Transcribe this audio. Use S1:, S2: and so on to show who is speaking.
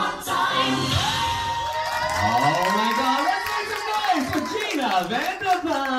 S1: Oh my god, let's make some noise for Gina Vanderpump!